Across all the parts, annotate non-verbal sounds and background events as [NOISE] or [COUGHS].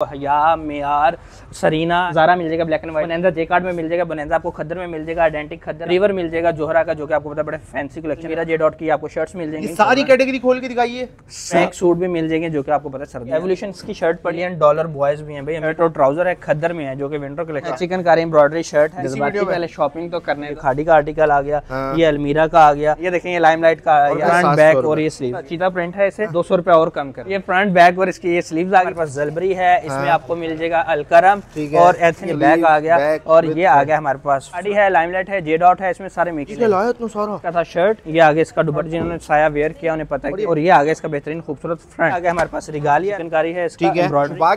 या मेयार Serena Zara मिल जाएगा black and white Bonanza J card में मिल जाएगा बोनेंजा आपको खद्दर में मिल जाएगा आइडेंटिक खद्दर। रिवर मिल जाएगा जोहरा का जो कि आपको पता बड़े फैंसी कलेक्शन मेरा जे डॉट की आपको शर्ट्स मिल जाएँगी। सारी कैटेगरी खोल के दिखाइए। स्नैक सूट भी मिल जाएँगे जो कि आपको पता है सर्दी एवोल्यूशन की शर्ट पड़ी है डॉलर बॉयज़ भी हैं भाई। और ट्राउज़र है खद्दर में है जो कि winter collection chikankari embroidery shirt है। पहले शॉपिंग तो करने खाड़ी का आर्टिकल आ गया हाँ। ये अलमीरा का आ गया। ये देखें ये लाइमलाइट का और फ्रंट बैक और ये स्लीव चीता प्रिंट है इसे। दो सौ रुपए और कम कर। ये फ्रंट बैक और इसकी ये स्लीव्स आ गई। पास जलबरी है इसमें आपको मिल जाएगा अलकरम और एथनी बैक आ गया और ये आ गया हमारे पास। खाड़ी है लाइमलाइट है जे डॉट है इसमें सारे मिक्स का था शर्ट ये आगे इसका दुपट्टा जिन्होंने साया वेयर किया उन्हें पता है और ये आगे इसका बेहतरीन खूबसूरत फ्रंट आगे हमारे पास रिगालिया चिकनकारी है ठीक है।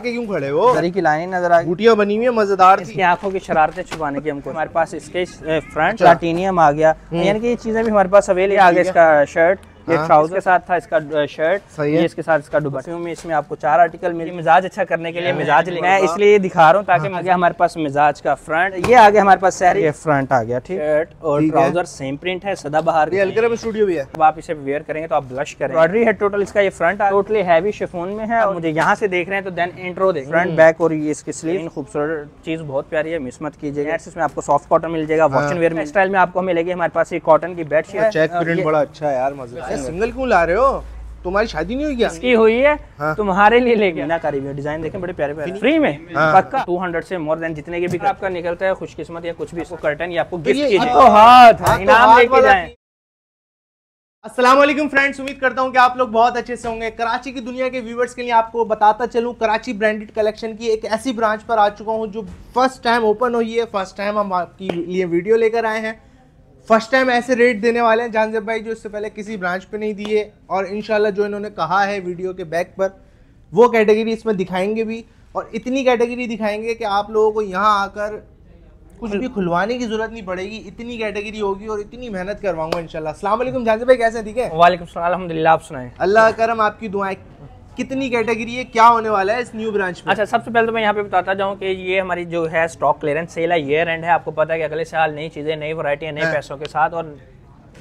क्यों खड़े हो? की लाइन नज़र आ गई। बूटियाँ बनी हुई है मज़ेदार इसकी आँखों की शरारतें छुपाने की हमको। हमारे पास इसके फ्रंट प्लाटीनियम आ गया। यानी कि ये चीज़ें भी हमारे पास अवेल है। आगे इसका शर्ट ये ट्राउज़र के साथ था इसका शर्ट सही है। ये इसके साथ इसका दुपट्टा। में इसमें आपको चार आर्टिकल मिले मिजाज अच्छा करने के लिए मिजाज ले मैं इसलिए दिखा रहा हूँ ताकि आगे हमारे पास मिजाज का फ्रंट ये आगे हमारे पास सहरी ये फ्रंट आ गया ठीक। शर्ट और ट्राउज़र सेम प्रिंट है सदाबहार ये अलकरम स्टूडियो भी है। अब आप इसे वेयर करेंगे तो आप ब्लश करें एम्ब्रॉयडरी है टोटल इसका ये फ्रंट टोटली हैवी शेफोन में है और मुझे यहाँ से देख रहे हैं तो देन इंट्रो देख फ्रंट बैक और ये इसकी स्लीव खूबसूरत चीज़ बहुत प्यारी है मिस मत कीजिएगा। इसमें आपको सॉफ्ट कॉटन मिल जाएगा वॉश एंड वेयर में। स्टाइल में आपको मिलेगी हमारे पास ये कॉटन की बेडशीट चेक प्रिंट बड़ा अच्छा है यार मज़ेदार सिंगल क्यों ला रहे हो? तुम्हारी शादी नहीं हुई क्या? की हुई है हाँ। तुम्हारे लिए लेके ना करी हुई डिज़ाइन देखें बड़े प्यारे प्यारे। फ्री में? हाँ। पक्का? 200 से मोर देन जितने के भी आपका निकलता है खुशकिस्मत या कुछ भी इसको कर्टन या आपको गिफ्ट ये- तो हाथ हाँ, तो इनाम लेके जाएँ। अस्सलाम वालेकुम फ्रेंड्स उम्मीद करता हूँ कि आप लोग बहुत अच्छे से होंगे। कराची की दुनिया के व्यूवर्स के लिए आपको बताता चलूँ कराची ब्रांडेड कलेक्शन की एक ऐसी ब्रांच पर आ चुका हूँ जो फ़र्स्ट टाइम ओपन हुई है फ़र्स्ट टाइम हम आपकी लिए वीडियो लेकर आए हैं। फ़र्स्ट टाइम ऐसे रेट देने वाले हैं जानजेब भाई जो इससे पहले किसी ब्रांच पे नहीं दिए और इनशाला जो इन्होंने कहा है वीडियो के बैक पर वो कैटेगरी इसमें दिखाएँगे भी और इतनी कैटेगरी दिखाएँगे कि आप लोगों को यहाँ आकर कुछ भी खुलवाने की ज़रूरत नहीं पड़ेगी। इतनी कैटेगरी होगी और इतनी मेहनत करवाऊँगा इंशाल्लाह। अस्सलाम वालेकुम जानजेब भाई कैसे? ठीक है? वालेकुम सलाम अल्हम्दुलिल्लाह आप सुनाएँ। अल्लाह करम आपकी दुआएँ कितनी कैटेगरी है क्या होने वाला है इस न्यू ब्रांच में? अच्छा सबसे पहले तो मैं यहाँ पे बताता जाऊँ कि ये हमारी जो है स्टॉक क्लियरेंस सेल है ईयर एंड है। आपको पता है कि अगले साल नई चीज़ें नई वरायटी नए हाँ। पैसों के साथ और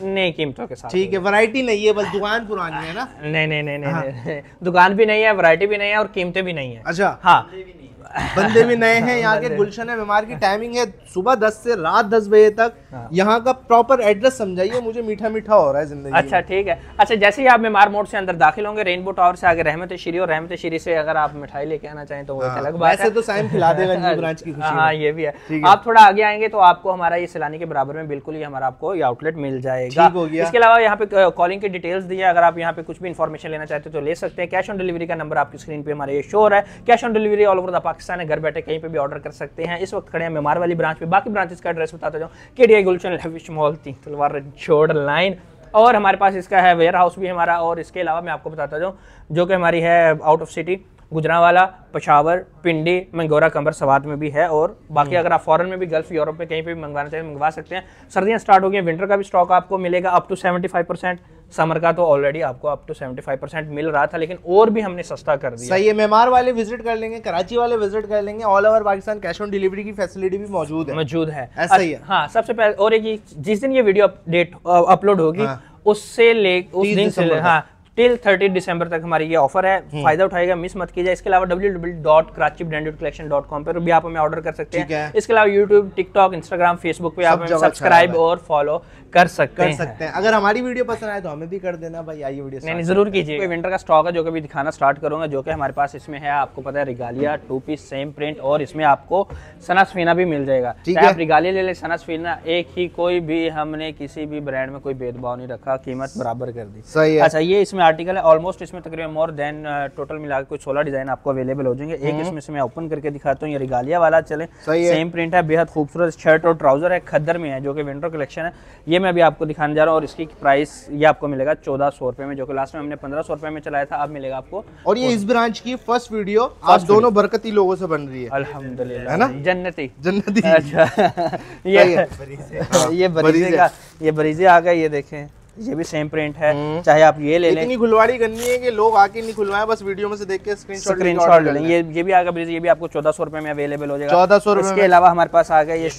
नई कीमतों के साथ। ठीक है वरायटी नहीं है बस दुकान पुरानी है ना? नहीं नहीं नहीं नहीं, हाँ। नहीं दुकान भी नहीं है वरायटी भी नहीं है और कीमतें भी नहीं है। अच्छा। हाँ। बंदे भी नए [LAUGHS] हैं यहाँ के गुलशन है बीमार की टाइमिंग है सुबह 10 से रात 10 बजे तक। हाँ। यहाँ का प्रॉपर एड्रेस समझाइए मुझे मीठा मीठा हो रहा है ज़िंदगी अच्छा ठीक है। अच्छा जैसे ही आप मेमार मोड से अंदर दाखिल होंगे रेनबो टावर से आगे रहमत श्री और रहमत श्री से अगर आप मिठाई लेके आना चाहें तो वो हाँ, अलग बात है। तो साइम खिला देगा [LAUGHS] ब्रांच की हाँ ये भी है। आप थोड़ा आगे आएँगे तो आपको हमारा ये सैलानी के बराबर में बिल्कुल ही हमारा आपको ये आउटलेट मिल जाएगा। इसके अलावा यहाँ पे कॉलिंग की डिटेल्स दी है। अगर आप यहाँ पे कुछ भी इन्फॉर्मेशन लेना चाहते हो तो ले सकते हैं। कैश ऑन डिलीवरी का नंबर आपकी स्क्रीन पे हमारे ये शो है cash on delivery all over the Pakistan है, घर बैठे कहीं पर भी ऑर्डर कर सकते हैं। इस वक्त खड़े हैं मेमार वाली ब्रांच पे। बाकी ब्रांचेस का एड्रेस बताता जाऊँ। के D I Gulshan lavish mall तीन तलवार छोड़ लाइन और हमारे पास इसका है वेयर हाउस भी हमारा, और इसके अलावा मैं आपको बताता जाऊँ, जो कि हमारी है out of city Gujranwala Peshawar Pindi Mingora Kambar Swat में भी है और बाकी अगर आप फॉरेन में भी गल्फ यूरोप में कहीं पे भी मंगवाना चाहें मंगवा सकते हैं सर्दियाँ स्टार्ट हो गई हैं विंटर का भी स्टॉक आपको मिलेगा अप टू 75 परसेंट समर का तो ऑलरेडी आपको अप टू 75 परसेंट मिल रहा था लेकिन और भी हमने सस्ता कर दिया सही है मेमार वाले विज़िट कर लेंगे कराची वाले विज़िट कर लेंगे all over Pakistan cash on delivery की फैसिलिटी भी मौजूद है मौजूद है ऐसा ही है। हाँ सबसे पहले और एक जिस दिन ये वीडियो अपडेट अपलोड होगी हाँ। उससे ले उस दिन से। हाँ टिल थर्टी दिसंबर तक हमारी ये ऑफ़र है। फ़ायदा उठाएगा मिस मत कीजिए। इसके अलावा W W dot Karachi branded collection dot com पर भी आप हमें ऑर्डर कर सकते हैं। है। इसके अलावा यूट्यूब टिकटॉक इंस्टाग्राम फेसबुक पे आप हमें सब्सक्राइब अच्छा और फॉलो कर सकते कर हैं। सकते हैं। अगर हमारी वीडियो पसंद आए तो हमें भी कर देना भाई आइए वीडियो नहीं ज़रूर कीजिए कोई विंटर का स्टॉक है जो कि दिखाना स्टार्ट करूँगा जो कि हमारे पास इसमें है आपको पता है Regalia two piece same print और इसमें आपको सना सफीना भी मिल जाएगा। आप रिगालिया ले ले सना सफीना एक ही कोई भी हमने किसी भी ब्रांड में कोई भेदभाव नहीं रखा कीमत बराबर कर दी। सही है। अच्छा ये इसमें आर्टिकल है ऑलमोस्ट इसमें तकरीबन मोर देन टोटल मिला के कुछ सोलह डिज़ाइन आपको अवेलेबल हो जाएँगे। एक इसमें से मैं ओपन करके दिखाता हूँ ये रिगालिया वाला चले। हम्म। सेम प्रिंट है बेहद खूबसूरत शर्ट और ट्राउज़र है खद्दर में है जो कि विंटर कलेक्शन है। ये मैं अभी आपको दिखाने जा रहा हूँ और इसकी प्राइस ये आपको मिलेगा चौदह सौ रुपये में जो कि लास्ट में हमने पंद्रह सौ रुपये में चलाया था अब मिलेगा आपको और ये इस ब्रांच की फ़र्स्ट वीडियो आप दोनों बरकती लोगों से बन रही है। अल्हम्दुलिल्लाह। है ना? जन्नती। जन्नती। अच्छा। [LAUGHS] ये [LAUGHS] ये बरीजे। का ये बरीजे आ गए ये देखें। ये भी सेम प्रिंट है चाहे आप ये ले लें। इतनी खुलवाड़ी करनी है कि लोग आके नहीं खुलवाए बस वीडियो में से देख के स्क्रीनशॉट स्क्रीन शॉट ले लें। ये ये भी आगा ब्रीजे ये भी आपको चौदह सौ रुपये में अवेलेबल हो जाएगा। चौदह सौ रुपए इसके अलावा हमारे पास आ गया ये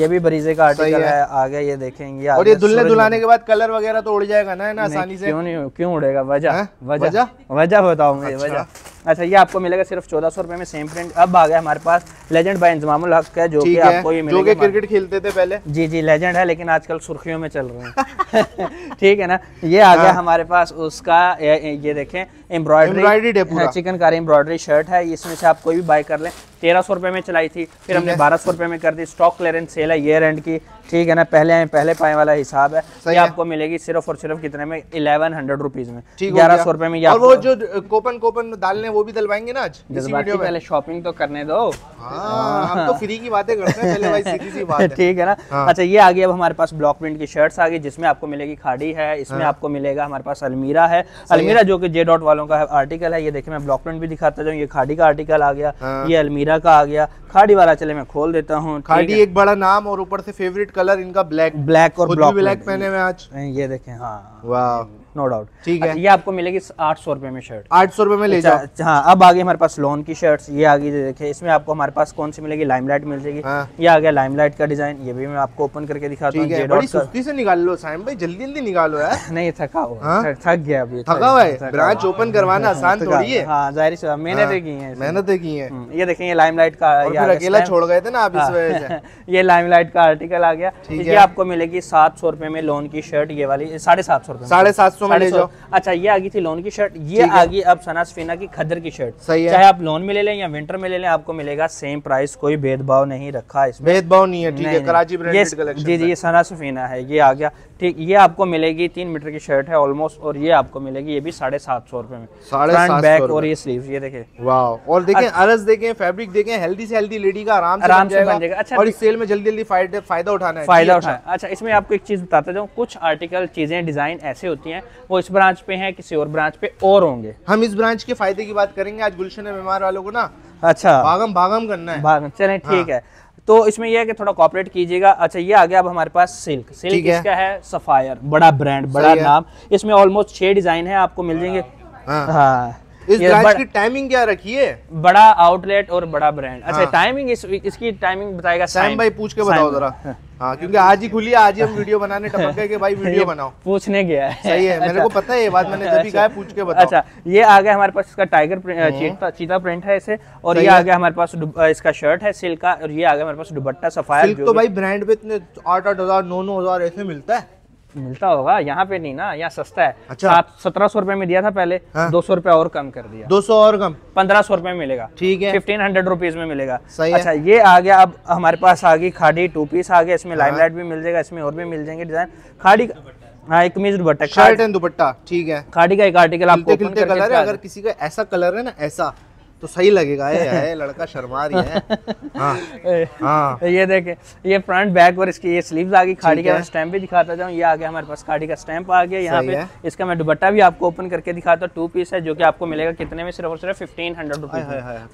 ये भी बरीजे का आर्टिकल है। आ गया ये देखेंगे और ये दुल्हने सूरज के बाद कलर वगैरह तो उड़ जाएगा ना है आसानी से? क्यों नहीं क्यों उड़ेगा? वजह वजह वजह? अच्छा। वजह। अच्छा ये आपको मिलेगा सिर्फ़ चौदह सौ रुपए में सेम प्रिंट अब आ गया हमारे पास लेजेंड बाय इंजमामुल हक है जो कि आपको ये जो मिलेगा। कि क्रिकेट खेलते थे पहले। जी जी लेजेंड है लेकिन आजकल सुर्खियों में चल रहे हैं। [LAUGHS] ठीक है ना? ये आ गया हाँ। हमारे पास उसका ये देखें है एम्ब्रॉयडरी पूरा। चिकन कारी एम्ब्रॉयडरी शर्ट है इसमें से आप कोई भी बाय कर लें। तेरह सौ रुपए में चलाई थी फिर हमने बारह सौ रुपए में कर दी। स्टॉक क्लियरेंस सेल है ईयर एंड की। ठीक है ना पहले आए पहले पाए वाला हिसाब है। ये आपको मिलेगी सिर्फ़ और सिर्फ़ कितने में? इलेवन हंड्रेड रुपीज़ में। ग्यारह सौ रुपए में और वो जो कोपन कोपन डालने वो भी डलवाएँगे ना आज? वीडियो पहले शॉपिंग तो करने दो। हाँ हम तो फ्री की बातें करते हैं पहले भाई सीधी सी बात है। [LAUGHS] ठीक है ना? हाँ। अच्छा ये आ गई अब हमारे पास ब्लॉक प्रिंट की शर्ट्स आ गई जिसमें आपको मिलेगी खाड़ी है इसमें हाँ। आपको मिलेगा हमारे पास अलमीरा है। अलमीरा जो कि जे डॉट वालों का आर्टिकल है ये देखिए मैं ब्लॉक प्रिंट भी दिखाता जाऊँ ये खाड़ी का आर्टिकल आ गया हाँ। ये अलमीरा का आ गया खाड़ी वाला चले मैं खोल देता हूँ खाड़ी एक बड़ा नाम और ऊपर से फेवरेट कलर इनका ब्लैक ब्लैक और ब्लॉक ब्लैक पहने हुए आज। ये देखे हाँ। वाह। नो डाउट ठीक है। ये आपको मिलेगी आठ सौ रुपए में शर्ट आठ सौ रुपए में ले जाओ। अच्छा, हाँ अब आ गई हमारे पास लोन की शर्ट्स ये आ गई देखिए इसमें आपको हमारे पास कौन सी मिलेगी? लाइमलाइट मिल जाएगी। हाँ। ये आ गया लाइमलाइट का डिज़ाइन ये भी मैं आपको ओपन करके दिखाता हूँ है बड़ी सुस्ती से निकाल लो साइम भाई जल्दी जल्दी निकालो यार। [LAUGHS] नहीं थका हुआ हाँ? थक गया अभी थका हुआ है? ब्रांच ओपन करवाना [LAUGHS] आसान थोड़ी है। हाँ ज़ाहिर सी बात, मेहनत की है। मेहनत की है। हम्म, ये देखें ये लाइमलाइट का अकेला छोड़ गए थे ना आप इस वजह से। हाँ। [LAUGHS] ये लाइमलाइट का आर्टिकल आ गया। ये आपको मिलेगी सात सौ रुपए में लोन की शर्ट ये वाली साढ़े सात सौ रुपए साढ़े सात सौ में ले जाओ अच्छा ये आ गई थी लोन की शर्ट ये आगे। आ गई अब सना सफीना की खदर की शर्ट सही है। चाहे आप लोन में ले लें या विंटर में ले लें आपको मिलेगा सेम प्राइस कोई भेदभाव नहीं रखा इसमें। भेदभाव नहीं है ठीक है कराची ब्रांडेड कलेक्शन जी जी ये सना सफीना है ये आ गया। ठीक ये आपको मिलेगी तीन मीटर की शर्ट है ऑलमोस्ट और ये आपको मिलेगी ये भी साढ़े सात सौ रुपए में। साढ़े फ्रंट सात बैक और ये स्लीव ये देखे वाह और देखें अरस देखें फैब्रिक देखें हेल्दी से हेल्दी लेडी का आराम आराम से बन जाएगा। अच्छा, और इस सेल में जल्दी जल्दी फ़ायदा फ़ायदा उठाना है। फ़ायदा जी, उठाएँ अच्छा इसमें आपको एक चीज़ बताता जाऊँ कुछ आर्टिकल चीज़ें डिज़ाइन ऐसे होती है वो इस ब्रांच पे है किसी और ब्रांच पे और होंगे। हम इस ब्रांच के फ़ायदे की बात करेंगे आज गुलशन बीमार वालों को ना अच्छा। भागम भागम करना है। भाग चलें ठीक है। तो इसमें यह है कि थोड़ा कॉपरेट कीजिएगा। अच्छा ये आ गया अब हमारे पास सिल्क सिल्क है। इसका है सफायर बड़ा ब्रांड बड़ा नाम। इसमें ऑलमोस्ट छह डिज़ाइन है आपको मिल जाएँगे। हाँ। हाँ इस ब्रांच बड़ा- की टाइमिंग क्या रखी है? बड़ा आउटलेट और बड़ा ब्रांड अच्छा हाँ। टाइमिंग इस, इसकी टाइमिंग बताएगा सैम साइम भाई पूछ के बताओ जरा। हाँ क्योंकि आज ही खुली है आज ही हम वीडियो बनाने टपक गए कि भाई वीडियो [LAUGHS] बनाओ। पूछने गया है। सही है मेरे को पता है ये बात मैंने जब भी कहा है, पूछ के बताओ। अच्छा ये आ गया हमारे पास इसका टाइगर चीता चीता प्रिंट है इसे और ये आ गया हमारे पास इसका शर्ट है सिल्क का और ये आ गया हमारे पास दुपट्टा सफायर तो भाई ब्रांड पे इतने आठ आठ हज़ार नौ नौ हज़ार ऐसे मिलता है। मिलता होगा यहाँ पे नहीं ना यहाँ सस्ता है। अच्छा। सात सत्रह सौ रुपए में दिया था पहले हाँ। दो सौ रुपए और कम कर दिया। दो सौ और कम? पंद्रह सौ रुपए मिलेगा। ठीक है। फिफ्टीन हंड्रेड रुपीज़ में मिलेगा। सही अच्छा है। ये आ गया अब हमारे पास आ गई खाड़ी टू पीस आ गया इसमें लाइमलाइट भी मिल जाएगा इसमें और भी मिल जाएँगे डिज़ाइन। खाड़ी हाँ एक कमीज दुपट्टा शर्ट एंड दुपट्टा ठीक है। खाड़ी का एक आर्टिकल आपको है अगर किसी का ऐसा कलर है ना ऐसा। तो सही लगेगा ये है लड़का शर्मा रही है। [LAUGHS] हाँ हाँ। ये देखे ये फ्रंट बैक और इसकी ये स्लीव्स आ गई खाड़ी का। मैं स्टैम्प भी दिखाता जाऊँ ये आ गया हमारे पास खाड़ी का स्टैम्प आ गया यहाँ पे इसका मैं दुपट्टा भी आपको ओपन करके दिखाता हूँ टू पीस है जो कि आपको मिलेगा कितने में सिर्फ़ और सिर्फ़ फिफ्टीन हंड्रेड। रुपीज़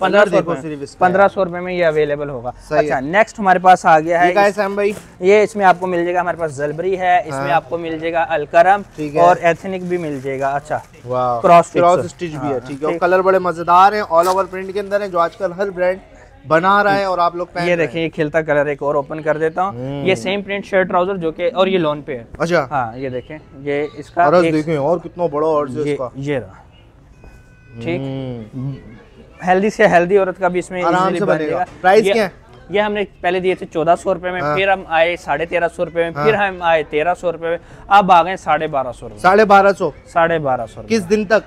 पंद्रह सौ इसका पंद्रह सौ रुपये में ये अवेलेबल होगा। अच्छा नेक्स्ट हमारे पास आ गया है ये इसमें आपको मिल जाएगा हमारे पास जलबरी है इसमें हाँ। आपको मिल जाएगा अलकरम और एथनिक भी मिल जाएगा। अच्छा stitch क्रॉस स्टिच भी है हाँ, ठीक है। कलर बड़े मज़ेदार है ऑल ओवर प्रिंट के अंदर है जो आजकल हर ब्रांड बना रहा है और आप लोग ये हैं। देखिए ये खिलता कलर एक और ओपन कर देता हूँ। ये सेम प्रिंट शर्ट ट्राउज़र जो कि और ये लोन पे है। अच्छा। हाँ ये देखें ये इसका अरस एक- देखें और कितना बड़ा और ये इसका। ये रहा। ठीक? हम्म, हेल्दी से हेल्दी औरत का भी इसमें आराम से बनेगा। प्राइस क्या है? ये हमने पहले दिए थे चौदह सौ रुपए में हाँ। फिर हम आए साढ़े तेरह सौ रुपए में फिर हम आए तेरह सौ रुपए में। अब आ गए साढ़े बारह सौ रुपए। साढ़े बारह सौ। साढ़े बारह सौ किस दिन तक?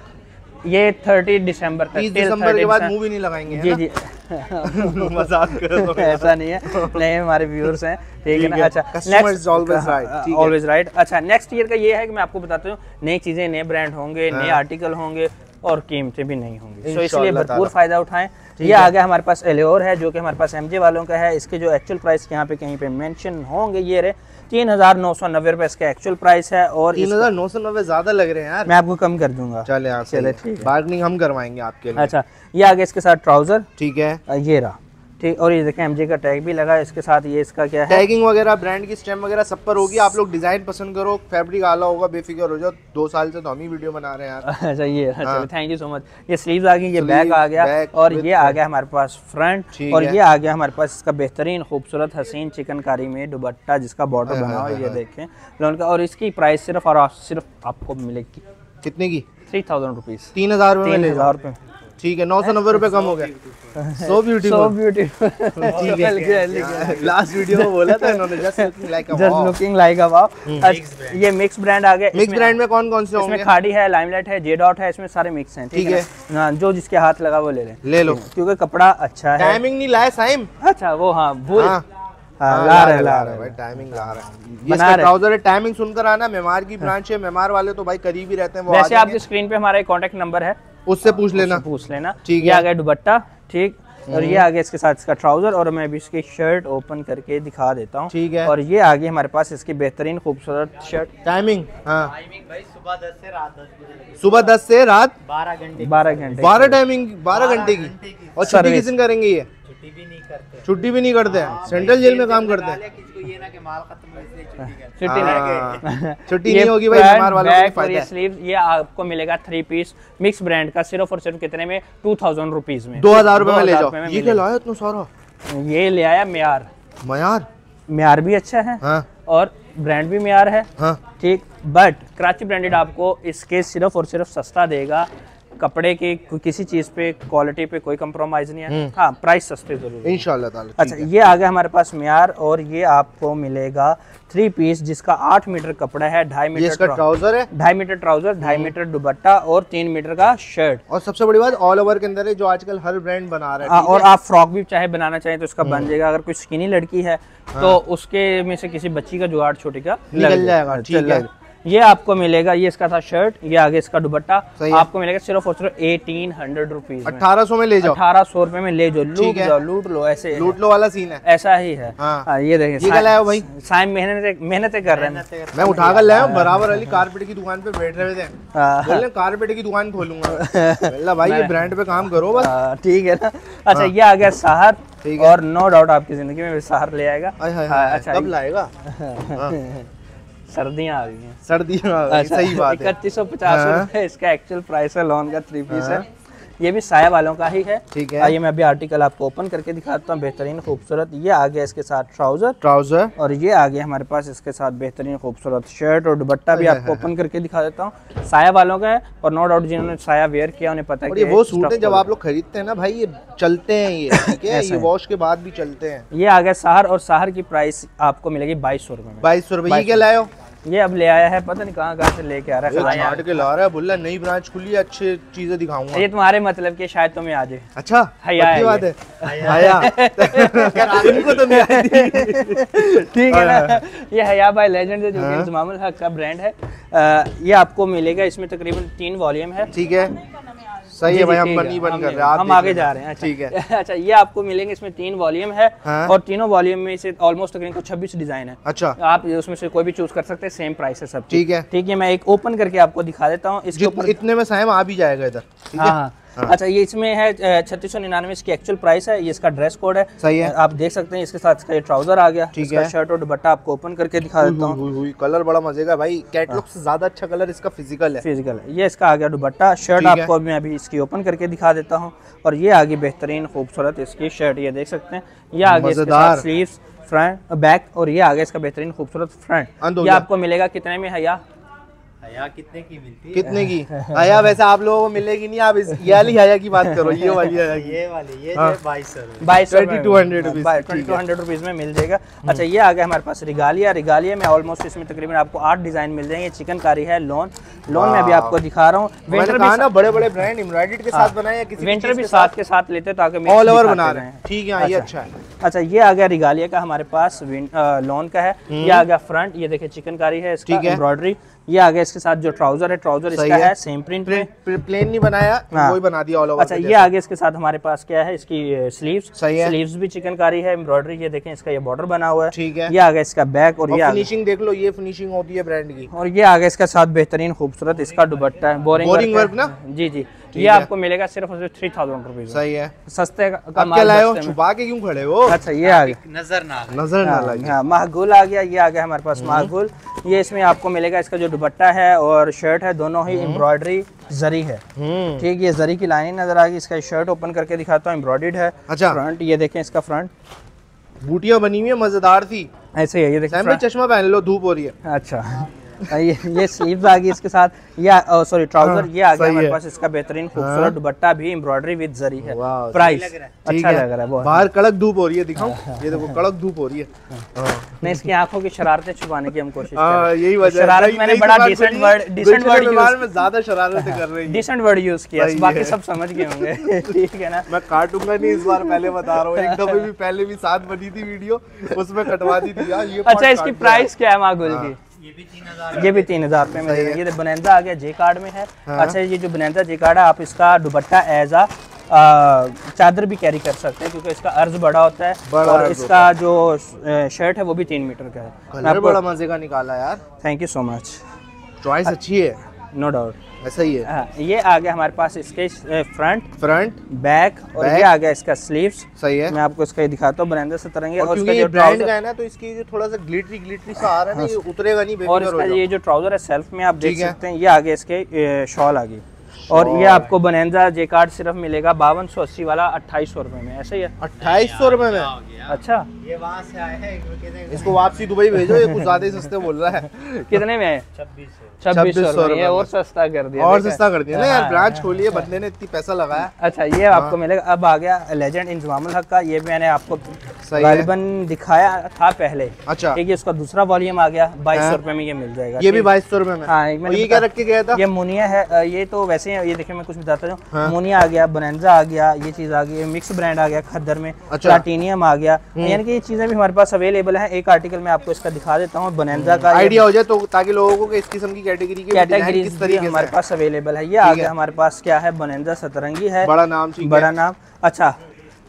ये थर्टी दिसंबर तक दिसंबर के बाद मूवी नहीं लगाएँगे जी जी। [LAUGHS] मज़ाक कर रहा [LAUGHS] ऐसा नहीं है। नहीं हमारे व्यूअर्स हैं। [LAUGHS] ठीक है। ना अच्छा is always right, always right अच्छा नेक्स्ट ईयर का ये है कि मैं आपको बताता हूँ नई चीज़ें नए ब्रांड होंगे नए हाँ। आर्टिकल होंगे और कीमतें भी नहीं होंगी। तो इसलिए भरपूर फ़ायदा उठाएँ। ये आ गया हमारे पास एलियोर है जो कि हमारे पास एमजे वालों का है। इसके जो एक्चुअल प्राइस यहाँ पे कहीं पे मेंशन होंगे ये रहे। तीन हज़ार नौ सौ नब्बे रूपए इसका एक्चुअल प्राइस है और तीन हज़ार नौ सौ नब्बे ज़्यादा लग रहे हैं यार। मैं आपको कम कर दूँगा। चले चले, ठीक है। बार्गनिंग हम करवाएँगे आपके लिए। अच्छा ये आगे इसके साथ ट्राउज़र। ठीक है। ये रहा। ठीक और ये देखें एमजे का टैग भी लगा है इसके साथ ये इसका क्या है? टैगिंग वगैरह ब्रांड की स्टेम वगैरह सब पर होगी। आप लोग डिज़ाइन पसंद करो फैब्रिक आला होगा बेफिक्र हो जाओ। दो साल से तो हम ही वीडियो बना रहे हैं यार। [LAUGHS] अच्छा ये हाँ। थैंक यू सो मच ये स्लीव आ गई ये बैक आ गया और ये आ गया हमारे पास फ्रंट और ये आ गया हमारे पास इसका बेहतरीन खूबसूरत हसीन चिकनकारी में दुबट्टा जिसका बॉर्डर हाँ, बना हुआ हाँ, ये हाँ। देखें। लोन का और इसकी प्राइस सिर्फ़ और सिर्फ़ आपको मिलेगी। कितने की? थ्री थाउज़ेंड रुपीज़ तीन हज़ार तीन हज़ार रुपये ठीक है नौ सौ नब्बे रुपए कम हो गया। सो सो ब्यूटीफुल है। लास्ट वीडियो में बोला था इन्होंने just looking like a just looking like a wow ये मिक्स ब्रांड आ गया मिक्स ब्रांड में कौन कौन से इसमें होंगे? खाड़ी है लाइमलाइट है जे डॉट है इसमें सारे मिक्स हैं ठीक है ना? हाँ, जो जिसके हाथ लगा वो ले लें। ले लो। क्योंकि कपड़ा अच्छा है। टाइमिंग नहीं लाया साइम अच्छा वो हाँ भूल ला रहे ला रहे। भाई टाइमिंग ला रहा। ये इसका ट्राउज़र है टाइमिंग सुनकर आना मेमार की ब्रांच है मेमार वाले तो भाई करीब ही रहते हैं वो वैसे आपकी। स्क्रीन पे हमारा कॉन्टेक्ट नंबर है। उससे पूछ लेना। पूछ लेना। ठीक ये है। आ गया दुपट्टा ठीक। और ये आगे गया इसके साथ इसका ट्राउज़र और मैं अभी इसकी शर्ट ओपन करके दिखा देता हूँ। ठीक है। और ये आगे गई हमारे पास इसकी बेहतरीन खूबसूरत शर्ट। टाइमिंग हाँ। सुबह दस से रात दस बजे सुबह दस से रात बारह घंटे बारह घंटे बारह टाइमिंग बारह घंटे की। और छुट्टी सर्विस। किस दिन करेंगे ये? छुट्टी भी नहीं करते। छुट्टी भी नहीं करते। हैं सेंट्रल जेल में काम करते। हैं किसको ये ना कि माल खत्म हो इसलिए छुट्टी [LAUGHS] करते छुट्टी हाँ। नहीं [LAUGHS] छुट्टी नहीं होगी भाई बीमार वालों ये स्लीव ये आपको मिलेगा थ्री पीस मिक्स ब्रांड का सिर्फ़ और सिर्फ़ कितने में? टू थाउज़ेंड रुपीज़ में। दो हज़ार रुपए में ले जाओ। ये क्या मिलेगा। लाया इतना सारा? ये ले आया म्यार। मयार? म्यार भी अच्छा है। हाँ। और ब्रांड भी म्यार है। हाँ। ठीक बट कराची ब्रांडेड आपको इसके सिर्फ़ और सिर्फ़ सस्ता देगा। कपड़े की किसी चीज़ पे क्वालिटी पे कोई कंप्रोमाइज नहीं है। हाँ प्राइस सस्ते ज़रूर है। ताला अच्छा ये आ गया हमारे पास म्यार और ये आपको मिलेगा थ्री पीस जिसका आठ मीटर कपड़ा है ढाई मीटर इसका ट्राउज़र है? ढाई मीटर ट्राउज़र ढाई मीटर दुपट्टा और तीन मीटर का शर्ट और सबसे बड़ी बात ऑल ओवर के अंदर है जो आजकल हर ब्रांड बना रहा हाँ, है और आप फ्रॉक भी चाहे बनाना चाहें तो इसका बन जाएगा। अगर कोई स्किनी लड़की है तो उसके में से किसी बच्ची का जुगाड़ छोटी का निकल जाएगा, ठीक है। ये आपको मिलेगा ये इसका था शर्ट ये आगे इसका दुपट्टा। आपको मिलेगा सिर्फ़ और सिर्फ़ एटीन हंड्रेड रुपीज़ अठारह सौ में ले जाओ। अठारह सौ रुपए में ले जाओ। लूट जाओ लूट लो ऐसे लूट लो वाला सीन है। ऐसा ही है। हाँ। हाँ, ये देखिए ये हो भाई? साइम मेहनत मेहनतें कर रहे हैं। मैं उठा कर लाया बराबर अली कारपेट की दुकान पे बैठ रहे थे। हाँ, कारपेट की दुकान खोलूँगा। भाई ये ब्रांड पे काम करो बस। हाँ, ठीक है ना। अच्छा ये आ गया है। और नो डाउट आपकी ज़िंदगी में सहार ले आएगा। हाँ, अच्छा कब लाएगा? [LAUGHS] सर्दियाँ आ गई हैं। सर्दियाँ आ गई, अच्छा, सही बात है। इकतीस सौ पचास हाँ। रुपए इसका एक्चुअल प्राइस है लॉन का थ्री पीस है। ये भी साया वालों का ही है। ठीक है। आइए मैं अभी आर्टिकल आपको ओपन करके दिखाता हूँ बेहतरीन खूबसूरत। ये आ गया इसके साथ ट्राउज़र ट्राउज़र और ये आ गया हमारे पास इसके साथ बेहतरीन खूबसूरत शर्ट और दुपट्टा भी आपको ओपन करके दिखा देता हूँ। साया वालों का है और नो डाउट जिन्होंने साया वेयर किया उन्हें पता है वो सूट है जब आप लोग खरीदते हैं ना भाई ये चलते हैं ये ठीक है? [LAUGHS] ये वॉश के बाद भी चलते हैं। ये आ गया सहार और सहार की प्राइस आपको मिलेगी बाईस सौ रुपए बाईस सौ रुपए ये क्या लाए हो? ये अब ले आया है पता नहीं कहाँ कहाँ से लेके आ रहा है। छाट के ला रहा है बोला नई ब्रांच खुली है अच्छी चीज़ें दिखाऊँगा। ये तुम्हारे मतलब के शायद तुम्हें आ जाए अच्छा हया है बात है। हया [LAUGHS] तो ठीक है ना? ये हया बाय लेजेंड है जो कि हाँ। हक का ब्रांड है। ये आपको मिलेगा इसमें तकरीबन तीन वॉल्यूम है। ठीक है। सही है भाई हम बनी बन है, कर रहे हैं। हम आगे जा रहे हैं अच्छा। ठीक है। [LAUGHS] अच्छा ये आपको मिलेंगे इसमें तीन वॉल्यूम है हाँ। और तीनों वॉल्यूम में इसे ऑलमोस्ट तकरीबन छब्बीस डिज़ाइन है। अच्छा। आप उसमें से कोई भी चूज़ कर सकते हैं सेम प्राइस है सब ठीक है। ठीक है मैं एक ओपन करके आपको दिखा देता हूँ इसके ऊपर इतने में साहब आ भी जाएगा इधर। ठीक है। हाँ। हाँ। अच्छा ये इसमें है छत्तीस सौ निन्यानवे इसकी एक्चुअल प्राइस है ये इसका ड्रेस कोड है। सही है। आप देख सकते हैं इसके साथ इसका ये ट्राउज़र आ गया ठीक है। शर्ट और दुपट्टा आपको ओपन करके दिखा देता हूँ। कलर बड़ा मज़े का भाई। कैटलॉग से ज़्यादा अच्छा कलर इसका फ़िज़िकल है। फ़िज़िकल है। ये इसका आ गया दुपट्टा शर्ट आपको अभी मैं अभी इसकी ओपन करके दिखा देता हूँ। और ये आगे बेहतरीन खूबसूरत इसकी शर्ट ये देख सकते हैं। ये आगे स्लीव्स फ्रंट बैक और ये आगे इसका बेहतरीन खूबसूरत फ्रंट ये आपको मिलेगा कितने में हया हया कितने की मिलती है? कितने की? हया वैसे आप लोगों को मिलेगी नहीं आप इस ये वाली हया की बात करो ये वाली हया की। ये वाली ये हाँ। बाईस बाईस 2200 rupees, twenty two hundred rupees में मिल जाएगा। अच्छा ये आ गया हमारे पास रिगालिया। रिगालिया में ऑलमोस्ट इसमें तकरीबन आपको आठ डिज़ाइन मिल जाएँगे। चिकनकारी है लोन लोन में अभी आपको दिखा रहा हूँ। विंटर भी ना बड़े बड़े ब्रांड एम्ब्रॉयडर्ड के साथ बनाए किसी विंटर भी साथ के साथ लेते तो आगे ऑल ओवर बना रहे हैं। ठीक है हाँ, ये अच्छा। है। अच्छा ये आ गया रिगालिया का हमारे पास लॉन का है। ये आ गया फ्रंट ये देखिए चिकनकारी है इसका हम्म। है। एम्ब्रॉयडरी ये आ गया इसके साथ जो ट्राउज़र है ट्राउज़र इसका है। है सेम प्रिंट में। प्लेन नहीं बनाया हाँ। वही बना दिया ऑल ओवर अच्छा ये आगे इसके साथ हमारे पास क्या है इसकी स्लीव्स सही है। स्लीव्स भी चिकनकारी है एम्ब्रॉयडरी ये देखें इसका ये बॉर्डर बना हुआ है। ठीक है। ये आगे गया इसका बैक और ये फिनिशिंग देख लो ये फिनिशिंग होती है ब्रांड की। और ये आगे गया इसके साथ बेहतरीन खूबसूरत इसका दुबट्टा है। बोरिंग वर्क ना? जी जी। ये आपको मिलेगा सिर्फ़ और सिर्फ़ थ्री थाउज़ेंड रुपीज़ सही है। सस्ते का क्या लाए हो? छुपा के क्यों खड़े हो? अच्छा ये आ गया। नज़र ना नज़र ना हाँ, लगे हाँ महगुल आ गया ये आ गया हमारे पास महगुल। ये इसमें आपको मिलेगा इसका जो दुपट्टा है और शर्ट है दोनों ही एम्ब्रॉयडरी जरी है। हम्म। ठीक ये जरी की लाइनिंग नज़र आ गई इसका शर्ट ओपन करके दिखाता हूँ एम्ब्रॉयडर्ड है। अच्छा। फ्रंट ये देखें इसका फ्रंट। बूटियाँ बनी हुई है मज़ेदार थी। ऐसे ही है ये देखें सैम भाई front। चश्मा पहन लो धूप हो रही है। अच्छा। ये ये स्लीव्स आ गई इसके साथ। ये सॉरी ट्राउज़र ये आ गया हाँ, हमारे पास इसका बेहतरीन खूबसूरत दुपट्टा भी एम्ब्रॉयडरी विद जरी है। प्राइस है। अच्छा लग रहा है बाहर कड़क धूप हो रही है दिखाऊँ? ये देखो कड़क धूप हो रही है। हाँ। नहीं इसकी आँखों की शरारतें छुपाने की हम कोशिश कर हाँ रहे हैं यही वजह शरारत मैंने बड़ा decent word decent word use में ज़्यादा शरारतें कर रही है। डिसेंट वर्ड यूज़ किया बाकी सब समझ गए होंगे। [LAUGHS] ठीक है ना? मैं काटूँगा नहीं इस बार पहले बता रहा हूँ। एक दफे भी पहले भी साथ बनी थी वीडियो उसमें कटवा दी थी। यार ये अच्छा इसकी प्राइस क्या है मागुल हाँ। की? ये भी तीन हज़ार ये भी तीन हज़ार रुपए में है। ये बनैंदा आ गया जे कार्ड में है। हाँ। अच्छा ये जो बनैंदा जे कार्ड है आप इसका दुबट्टा एज आ चादर भी कैरी कर सकते हैं क्योंकि इसका अर्ज़ बड़ा होता है। बड़ा और इसका जो शर्ट है वो भी तीन मीटर का है। बड़ा मज़े का निकाला यार। Thank you so much choice अच्छी है। नो डाउट ऐसा ही है। हाँ ये आ गया हमारे पास इसके फ्रंट फ्रंट बैक और Back। ये आ गया इसका स्लीव्स सही है। मैं आपको इसका ये दिखाता हूँ बनैंदा से तरंगे और और क्योंकि इसका ये जो ब्रांड का है ना तो इसकी जो थोड़ा सा ग्लिटरी ग्लिटरी सा आ रहा है ना ये उतरेगा नहीं और इसका ये जो ट्राउज़र है सेल्फ में आप देख सकते हैं ये आगे इसके शॉल आ गई। और ये आपको बनैंदा जे कार्ड सिर्फ़ मिलेगा बावन सौ अस्सी वाला अट्ठाईस सौ रुपए में ऐसा ही है। अट्ठाईस सौ रुपए में? हो अच्छा। ये वहाँ से आए हैं हैं इसको वापसी दुबई भेजो ये कुछ ज़्यादा ही सस्ते बोल रहा है। कितने में है छब्बीस सौ। छब्बीस 2600 रुपए और सस्ता कर दिया और सस्ता कर दिया। ना यार हाँ, ब्रांच हाँ। खोली है बंदे ने इतनी पैसा लगाया। अच्छा ये आपको मिलेगा। अब आ गया लेजेंड इंजमामुल हक का। ये मैंने आपको गालिबन दिखाया था पहले। अच्छा। ठीक है इसका दूसरा वॉल्यूम आ गया। बाईस हाँ। सौ रुपए में ये मिल जाएगा। ये भी बाईस सौ रुपए में। हाँ, मैंने ये क्या रख के गया था? ये मुनिया है। ये तो वैसे ही ये देखिए मैं कुछ बताता हूँ। हाँ। मुनिया आ गया बनैंजा आ गया ये चीज़ आ गई मिक्स ब्रांड आ गया खद्दर में। अच्छा। प्लाटीनियम आ गया यानी कि ये चीज़ें भी हमारे पास अवेलेबल है। एक आर्टिकल में आपको इसका दिखा देता हूँ बनेजा का आइडिया हो जाए तो ताकि लोगों को कि इस किस्म की कैटेगरी कैटेगरी डिज़ाइन किस तरीके हमारे पास अवेलेबल है। ये आ ठीक गया है। हमारे पास क्या है? बनेंजा सतरंगी है। बड़ा नाम बड़ा नाम। अच्छा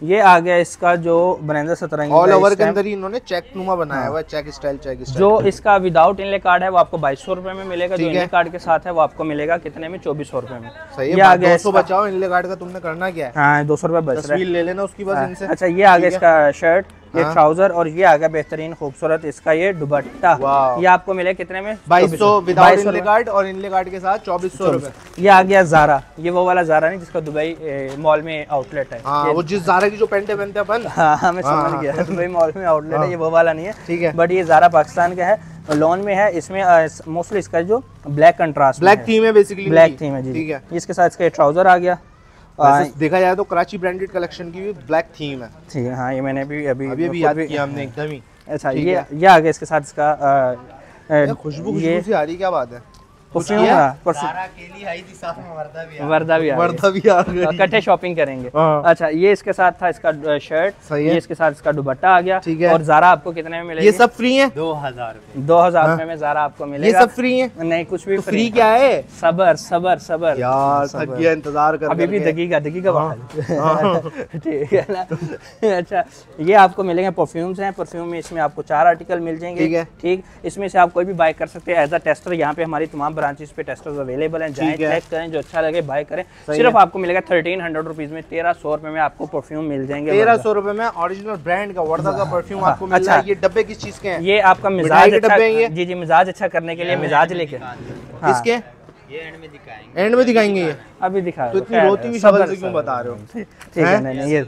ये आ गया इसका जो बनेंदा सतरंगी ऑल ओवर के अंदर ही इन्होंने चेक नुमा बनाया हुआ है चेक स्टाइल चेक स्टाइल जो इसका विदाउट इनले कार्ड है वो आपको बाईस सौ रुपए में मिलेगा जो इनले कार्ड के साथ है वो आपको मिलेगा कितने में? चौबीस सौ रुपए में। सही ये आ है गया दो सौ बचाओ इनले कार्ड का तुमने करना क्या है? हाँ दो सौ रुपए बच रहा है। तस्वीर ले लेना उसकी बस हाँ, इनसे। अच्छा ये आ गया इसका शर्ट ये हाँ। ट्राउज़र और ये आ गया बेहतरीन खूबसूरत इसका ये दुपट्टा वाह। ये आपको मिले कितने में? बाईस सौ विदाउट 2200 इनले रुपए। कार्ड और इनले कार्ड के साथ चौबीस सौ रुपए। ये आ गया जारा ये वो वाला जारा नहीं जिसका दुबई मॉल में आउटलेट है। हाँ वो जिस जारा की जो पेंटे पहनते हैं अपन। [LAUGHS] हाँ मैं समझ गया। दुबई मॉल में आउटलेट है ये वो वाला नहीं है। ठीक है। बट ये जारा पाकिस्तान का है लॉन में है इसमें मोस्टली इसका जो ब्लैक कंट्रास्ट ब्लैक थीम है। बेसिकली ब्लैक थीम है जी ठीक है। इसके साथ इसका ट्राउज़र आ गया। देखा जाए तो कराची ब्रांडेड कलेक्शन की भी ब्लैक थीम है। ठीक है हाँ ये मैंने भी अभी अभी अभी याद किया हमने एकदम ही। अच्छा ये ये आ गया इसके साथ इसका खुशबू खुशबू सी आ रही क्या बात है? परफ्यूम? का परफ्यूम सारा अकेली आई थी साथ में वर्दा भी वर्दा भी वर्दा भी आ गई। इकट्ठे शॉपिंग करेंगे। हाँ। अच्छा ये इसके साथ था इसका शर्ट सही है। ये इसके साथ इसका दुपट्टा आ गया। ठीक है। और जारा आपको कितने में मिलेगा? ये सब फ्री है? दो हज़ार दो हज़ार रुपए में जारा आपको हाँ। ये मिलेगा। सब फ्री है? नहीं कुछ भी तो फ्री फ्री क्या है? सबर सबर सबर। यार थक गया इंतज़ार कर अभी भी करके। दगीगा दगीगा बहाल ठीक है ना? अच्छा ये आपको मिलेंगे परफ्यूम्स हैं। परफ्यूम में इसमें आपको चार आर्टिकल मिल जाएँगे। ठीक है। ठीक? इसमें से आप कोई भी बाय कर सकते हैं। एज अ टेस्टर यहाँ पे हमारी तमाम ब्रांचेस पे टेस्टर्स अवेलेबल हैं जाएँ है। चेक करें जो अच्छा लगे बाय करें। सिर्फ़ आपको मिलेगा थर्टीन हंड्रेड रुपीज़ में तेरह सौ रुपए में आपको परफ्यूम मिल जाएँगे तेरह सौ रुपए में ओरिजिनल ब्रांड का वर्दा का परफ्यूम हाँ, आपको मिल रहा है अच्छा। ये डब्बे किस चीज़ के हैं? ये आपका मिजाज अच्छा हैं? जी जी मिजाज अच्छा करने के लिए मिजाज लेके। हाँ, किसके? ये एंड में दिखाएँगे। एंड में दिखाएँगे ये। अभी दिखा तो इतनी रोती हुई से क्यों बता रहे हो? ठीक है नहीं नहीं ये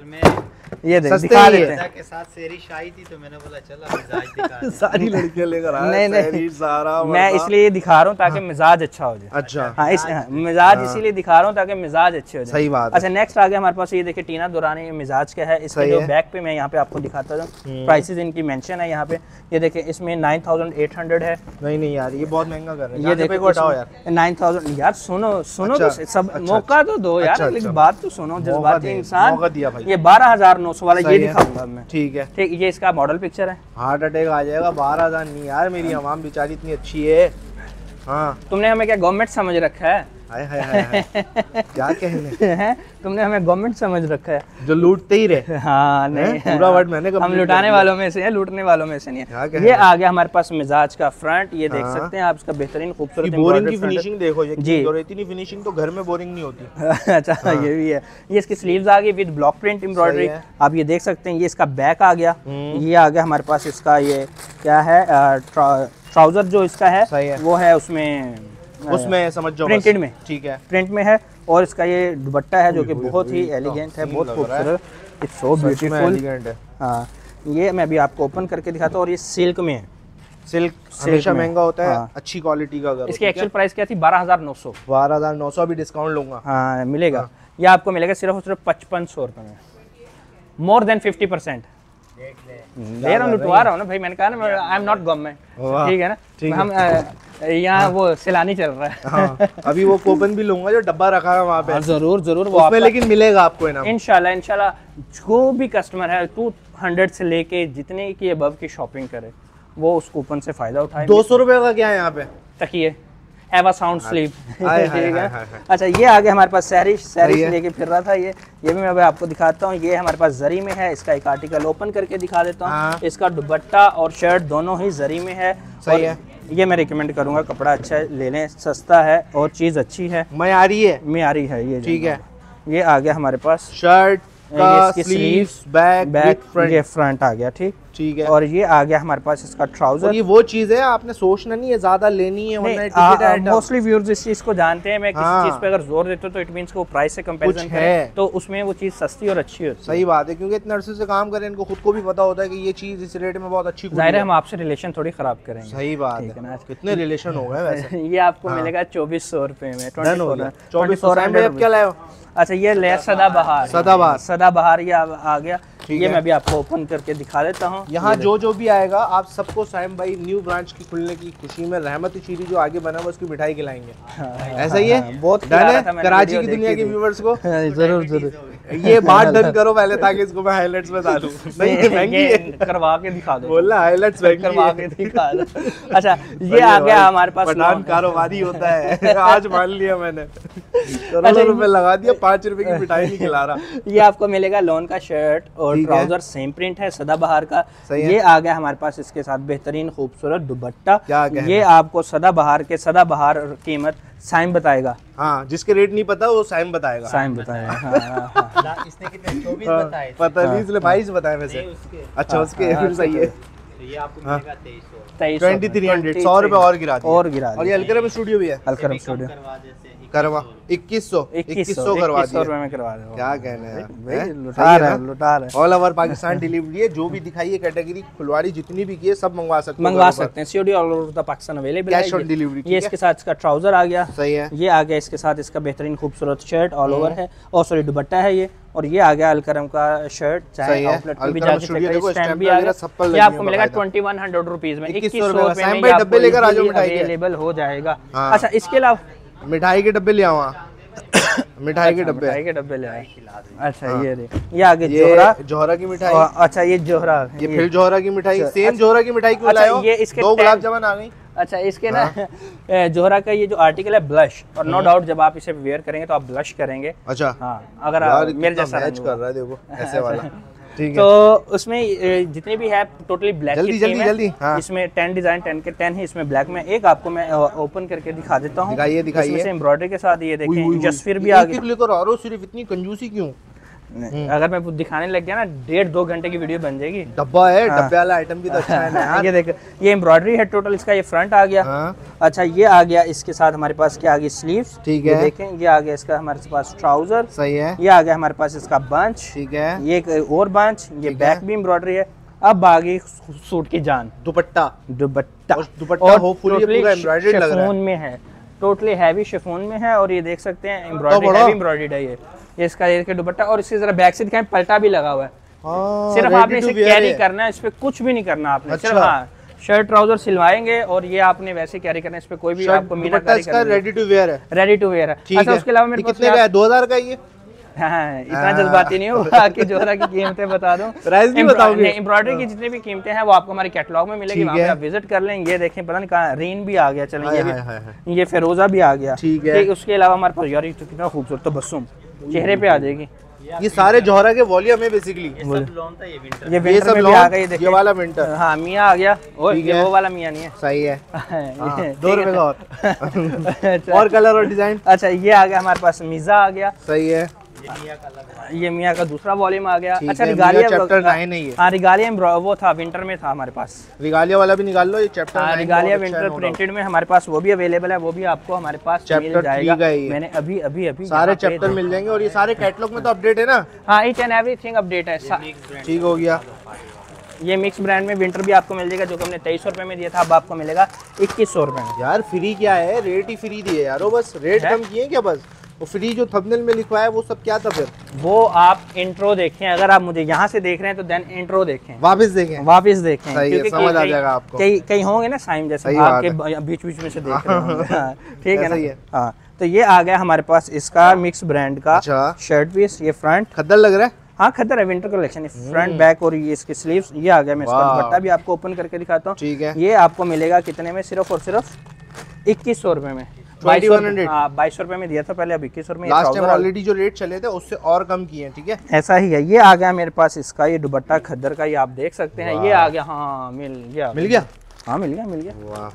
ये देख सस्ते दिखा देते हैं। के साथ सेरी शाही थी तो मैंने बोला चला मिजाज दिखा [LAUGHS] सारी लड़कियाँ लेकर आए नहीं, नहीं। सारा मैं। इसलिए दिखा रहा हूँ ताकि मिजाज अच्छा हो जाए। अच्छा। हाँ इस हाँ, मिजाज इसीलिए दिखा रहा हूँ ताकि मिजाज अच्छे हो जाए। सही बात अच्छा नेक्स्ट आगे हमारे पास ये देखिए टीना दुरानी ये मिजाज का है। इसके जो बैक पे मैं यहाँ पे आपको दिखाता हूँ। प्राइसेस इनकी मेंशन है यहाँ पे। ये देखिए इसमें 9800 है। नहीं नहीं यार ये बहुत महँगा कर रहे हैं। ये देखो हटाओ यार। नाइन थाउज़ेंड यार सुनो सुनो अच्छा, तो सब अच्छा, मौका तो दो यार अच्छा, लेकिन अच्छा। बात तो सुनो जज्बाती इंसान। मौका दिया भाई। ये बारह हज़ार नौ सौ वाला ये दिखाऊँगा मैं। ठीक है। ठीक ये इसका मॉडल पिक्चर है। हार्ट अटैक आ जाएगा बारह हज़ार नहीं यार मेरी आवाम बेचारी इतनी अच्छी है। हाँ। तुमने हमें क्या गवर्नमेंट समझ रखा है? हाय हाय हाय हाय। क्या कहने? [LAUGHS] हैं? तुमने हमें गवर्नमेंट समझ रखा है। जो लूटते ही रहे। हाँ नहीं। पूरा word मैंने हम लुटाने वालों में से हैं लूटने वालों में से नहीं है। ये आ गया हमारे पास मिजाज का फ्रंट ये देख हाँ। सकते हैं आप इसका बेहतरीन खूबसूरत बोरिंग की फिनिशिंग देखो ये जी। और इतनी फिनिशिंग तो घर में बोरिंग नहीं होती। [LAUGHS] अच्छा ये भी है। ये इसकी स्लीव्स आ गई विद ब्लॉक प्रिंट एम्ब्रॉयडरी हाँ। आप ये देख सकते हैं ये इसका बैक आ गया। हम्म। ये आ गया हमारे पास इसका ये क्या है ट्राउज़र जो इसका है है। वो है उसमें उसमें समझ जाओ प्रिंटेड में। ठीक है। प्रिंट में है और इसका ये दुपट्टा है जो कि बहुत ही एलिगेंट है बहुत है। खूबसूरत। इट्स सो ब्यूटीफुल elegant है। हाँ ये मैं अभी आपको ओपन करके दिखाता हूँ और ये सिल्क में है। सिल्क हमेशा महँगा होता है हाँ। अच्छी क्वालिटी का करो इसकी एक्चुअल प्राइस क्या थी? बारह हज़ार नौ सौ। बारह हज़ार नौ सौ अभी डिस्काउंट लूँगा। हाँ मिलेगा। हाँ। ये आपको मिलेगा सिर्फ़ और सिर्फ़ पचपन सौ रुपये में। मोर देन फिफ्टी परसेंट ले। रहा हूँ लुटवा रहा हूँ? ना भाई मैंने कहा ना आई एम नॉट गवर्नमेंट ठीक है ना? हम यहाँ वो सैलानी चल रहा है। हाँ। अभी वो कूपन भी लूँगा जो डब्बा रखा है वहाँ पे। हाँ, ज़रूर ज़रूर वो उसमें लेकिन मिलेगा आपको इनाम। इनशाला इनशाला जो भी कस्टमर है टू हंड्रेड से लेके जितने की अबव की शॉपिंग करे वो उस कूपन से फ़ायदा उठाए दो सौ रुपए का क्या है यहाँ पे? तकिए अ साउंड स्लीप ठीक है। अच्छा ये आगे हमारे पास सैरिश सही सैरिश लेके फिर रहा था ये। ये भी मैं अभी आपको दिखाता हूँ। ये हमारे पास जरी में है इसका एक आर्टिकल ओपन करके दिखा देता हाँ। हूँ। इसका दुबट्टा और शर्ट दोनों ही जरी में है सही है। ये मैं रिकमेंड करूँगा कपड़ा अच्छा है ले लें सस्ता है और चीज़ अच्छी है। मैं आ रही है। मैं आ रही है ये ठीक है। ये आ गया हमारे पास। शर्ट का स्लीव्स बैक बैक फ्रंट ये फ्रंट आ गया ठीक? ठीक है। और ये आ गया हमारे पास इसका ट्राउज़र ये वो चीज़ है आपने सोचना नहीं है ज़्यादा लेनी है मोस्टली व्यूअर्स इस चीज़ को जानते हैं मैं किसी हाँ। चीज़ पे अगर ज़ोर देता हूँ तो इट मींस को प्राइस से कंपैरिजन है। तो उसमें वो चीज़ सस्ती और अच्छी होती है। सही बात है क्योंकि इतने अरसे से काम करें इनको खुद को भी पता होता है कि ये चीज़ इस रेट में बहुत अच्छी ज़ाहिर है है। हम आपसे रिलेशन थोड़ी खराब करेंगे। सही बात है। कितने रिलेशन हो गए वैसे। [LAUGHS] ये आपको मिलेगा चौबीस सौ रुपए में डन हो गया। 24 चौबीस सौ रुपए क्या लाए हो? अच्छा ये ले सदाबहार। सदाबहार। ये आ, आ गया। ये है। मैं भी आपको ओपन करके दिखा देता हूँ। यहाँ जो जो भी आएगा आप सबको साइम भाई न्यू ब्रांच की खुलने की खुशी में रहमत शीरी जो आगे बना हुआ उसकी मिठाई खिलाएँगे। ऐसा ही है? बहुत डन है? कराची की दुनिया के व्यूवर्स को? [LAUGHS] ज़रूर ज़रूर। ये [LAUGHS] बात डन करो पहले ताकि इसको मैं हाइलाइट्स में डालूं। [LAUGHS] नहीं ये महँगी है। करवा के दिखा दो। बोलना हाइलाइट्स महँगी करवा के दिखा दो। अच्छा ये आ गया हमारे पास पठान कारोबारी होता है। आज मान लिया मैंने। अच्छा, करोड़ों रुपए लगा दिया पाँच रुपए की मिठाई नहीं खिला रहा। ये आपको मिलेगा लोन का शर्ट और ट्राउज़र सेम प्रिंट है सदाबहार का। ये आ गया हमारे पास इसके साथ बेहतरीन खूबसूरत दुपट्टा। ये आपको सदाबहार के सदाबहार कीमत साइम बताएगा। हाँ जिसके रेट नहीं पता वो साइम बताएगा। साइम बताएगा हाँ, हाँ, हाँ। इसने कितने चौबीस हाँ, बताए पता नहीं इसलिए बाईस बताए वैसे। अच्छा उसके हाँ, फिर सही है। तो ये आपको मिलेगा तेईस सौ। ट्वेंटी थ्री हंड्रेड सौ रुपए और गिरा दिए। और गिरा और ये अलकरम स्टूडियो भी है। अलकरम भी कम स्टूडियो करवा हैं इक्कीस सौ इक्कीस सौ करवा में करवा दो क्या कहने हैं? हैं? लुटा है रहा है? लुटा रहा है। ऑल ओवर पाकिस्तान डिलीवरी है जो भी दिखाइए कैटेगरी खुलवाड़ी जितनी भी की है सब मंगवा सकते हो मंगवा सकते हैं। COD all over the Pakistan available है Cash on ये- है? इसके साथ इसका ट्राउज़र आ गया। सही है। ये आ गया इसके साथ इसका बेहतरीन खूबसूरत शर्ट ऑल ओवर है। और सॉरी दुपट्टा है ये। और ये आ गया अलकरम का शर्ट चाहे आउटलेट भी stamp stamp भी आ गया। ये आपको मिलेगा ट्वेंटी वन हंड्रेड रुपीज़ में। इक्कीस सौ रुपए में। अवेलेबल हो जाएगा। हाँ। अच्छा इसके अलावा मिठाई के डब्बे ले आओ [COUGHS] मिठाई के डब्बे। मिठाई के डब्बे ले आए अच्छा ये रे ये आगे जोहरा। जोहरा की मिठाई। अच्छा ये जोहरा। ये फिर जोहरा की मिठाई। अच्छा, सेम जोहरा की मिठाई क्यों अच्छा, लाए हो? ये इसके दो गुलाब जामुन आ गई। अच्छा इसके ना [LAUGHS] जोहरा का ये जो आर्टिकल है ब्लश और नो डाउट जब आप इसे वेयर करेंगे तो आप ब्लश करेंगे। अच्छा। हाँ अगर आप मेरे जैसा मैच कर रहा है देखो ऐसे वाला। है [LAUGHS] तो उसमें जितने भी है टोटली ब्लैक जल्दी, जल्दी, जल्दी, हाँ। इसमें टेन डिज़ाइन टेन के टेन है इसमें ब्लैक में एक आपको मैं ओपन करके दिखा देता हूँ। दिखाइए, दिखाइए। एम्ब्रॉयडरी के साथ ये देखें जसफिर भी आगे। और सिर्फ़ इतनी कंजूसी क्यों? नहीं, अगर मैं दिखाने लग गया ना डेढ़ दो घंटे की वीडियो बन जाएगी। डब्बा है हाँ। डब्बे वाला आइटम भी तो अच्छा है ना ये देख ये एम्ब्रॉयडरी है टोटल इसका ये फ्रंट आ गया। हाँ। अच्छा ये आ गया इसके साथ हमारे पास क्या आ गई? स्लीव्स ठीक है। देखें ये आ गया इसका हमारे पास ट्राउज़र सही है। ये आ गया हमारे पास इसका बंच ठीक है। ये एक और बंच ये बैक भी एम्ब्रॉयडरी है। अब आ गई सूट की जान। दुपट्टा। दुपट्टा। दुपट्टा पूरा लग रहा है। में है। टोटली हैवी शिफॉन में है और ये देख सकते हैं एम्ब्रॉयडरी बड़ा। हैवी एम्ब्रॉयडर्ड है ये। ये इसका ये इसका दुपट्टा और इसके जरा बैक से दिखाएँ पलटा भी लगा हुआ है। हाँ, सिर्फ़ आपने इसे कैरी करना है इस पे कुछ भी नहीं करना आपने। सिर्फ़ अच्छा। हाँ शर्ट ट्राउज़र सिलवाएँगे और ये आपने वैसे कैरी करना है इस पे कोई भी आपको इसका रेडी टू वेयर है। रेडी टू वेयर है। अच्छा उसके अलावा मेरे कितने का है? दो हज़ार का ये? [LAUGHS] हाँ, इतना हाँ। जज्बाती नहीं हुआ कि जोहरा की कीमतें बता दूँ। Price नहीं बताओगे? एम्ब्रॉयडरी की जितनी भी कीमतें हैं वो आपको हमारे कैटलॉग में मिलेगी वहाँ पे आप विज़िट कर लें। ये देखें पता नहीं कहाँ रेन भी आ गया चलें ये भी। ये फिरोजा भी आ गया। ठीक है। उसके अलावा हमारे पास यार कितना खूबसूरत तो बसुम चेहरे पे आ जाएगी। ये सारे जोहरा के वॉल्यूम है बेसिकली ये सब लॉन था ये विंटर ये ये विंटर सब में आ गई देखिए। ये वाला विंटर हाँ मियाँ आ गया। और ये वो वाला मियाँ नहीं है। सही है। [LAUGHS] हाँ, दो रुपए का और। [LAUGHS] अच्छा, और कलर और डिज़ाइन अच्छा ये आ गया हमारे पास मिजा आ गया। सही है। ये मियाँ का अलग ये मियाँ का दूसरा वॉल्यूम आ गया। अच्छा रिगालिया chapter nine है हाँ रिगालिया वो था विंटर में था हमारे पास। रिगालिया वाला भी निकाल लो ये चैप्टर हाँ रिगालिया विंटर प्रिंटेड में हमारे पास वो भी अवेलेबल है वो भी आपको हमारे पास मिल जाएगा। मैंने अभी अभी अभी सारे चैप्टर मिल जाएँगे और ये सारे कैटलॉग में तो अपडेट है ना? हाँ ईच एंड एवरीथिंग अपडेट है। ठीक हो गया। ये मिक्स ब्रांड में विंटर भी आपको मिल जाएगा जो कि हमने तेईस सौ में दिया था अब आपको मिलेगा इक्कीस सौ रुपये में। यार फ्री क्या है? रेट ही फ्री दिए यारो। बस रेट कम किए क्या बस? वो फ्री जो थंबनेल में लिखवाया है वो सब क्या था फिर? वो आप इंट्रो देखें अगर आप मुझे यहाँ से देख रहे हैं तो देन इंट्रो देखें। वापस देखें। वापिस देखें सही है, समझ आ जाएगा आपको। कई कई होंगे ना साइम जैसे आपके बीच बीच में से देख रहे [LAUGHS] होंगे। हाँ, ठीक है ना? हाँ तो ये आ गया हमारे पास इसका मिक्स ब्रांड का अच्छा। शर्ट पीस ये फ्रंट खद्दर लग रहा है? हाँ खतर है विंटर कलेक्शन फ्रंट बैक और ये इसके स्लीव्स ये आ गया मैं इसका। दुपट्टा भी आपको ओपन करके दिखाता हूँ। ठीक है। ये आपको मिलेगा कितने में? सिर्फ़ और सिर्फ़ इक्कीस सौ रुपए में। 2100 हाँ बाईस रुपए में दिया था पहले अब इक्कीस में लास्ट टाइम ऑलरेडी जो रेट चले थे उससे और कम किए हैं ठीक है? ऐसा ही है। ये आ गया मेरे पास इसका ये दुबट्टा खद्दर का ये आप देख सकते हैं। ये आ गया हाँ मिल गया। मिल गया? हाँ मिल गया मिल गया।